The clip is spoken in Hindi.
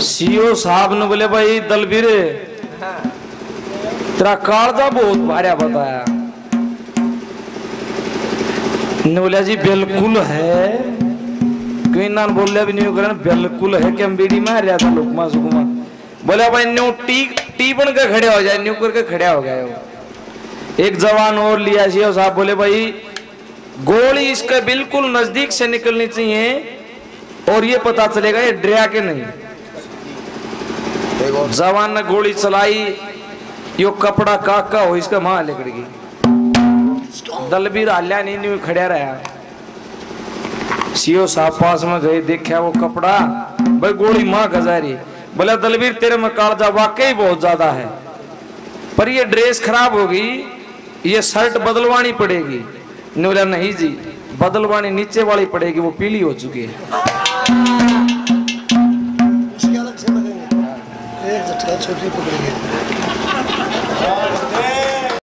सीओ साहब ने बोले, भाई दलबीर, तेरा कालजा बहुत भारिया बताया ने बोला, जी बिल्कुल है। कोई ना बोले भी नहीं करे बिल्कुल है कि बीड़ी मार रहा था लुकमा सुकमा। बोला, भाई न्यू टी टी बन के खड़े हो जाए, न्यू करके खड़े हो गया एक जवान और लिया सीओ साहब बोले, भाई, गोली इसके बिल्कुल नज़दीक से निकलनी चाहिए और ये पता चलेगा ये ड्रिया के नहीं? जवान ने गोली चलाई, यो कपड़ा काका हो, इसका माँ लिकड़ गई। दलबीर हाल्या नहीं नहीं खड़ा रहा। सीओ साहब पास में गए, देखा वो कपड़ा, भाई गोली माँ गजारी बोला, दलबीर, तेरे में कालजा वाकई बहुत ज़्यादा है, पर ये ड्रेस खराब होगी ये शर्ट बदलवानी पड़ेगी। बोला, नहीं जी, बदलवानी नीचे वाली पड़ेगी, वो पीली हो चुकी है। That's what people do here.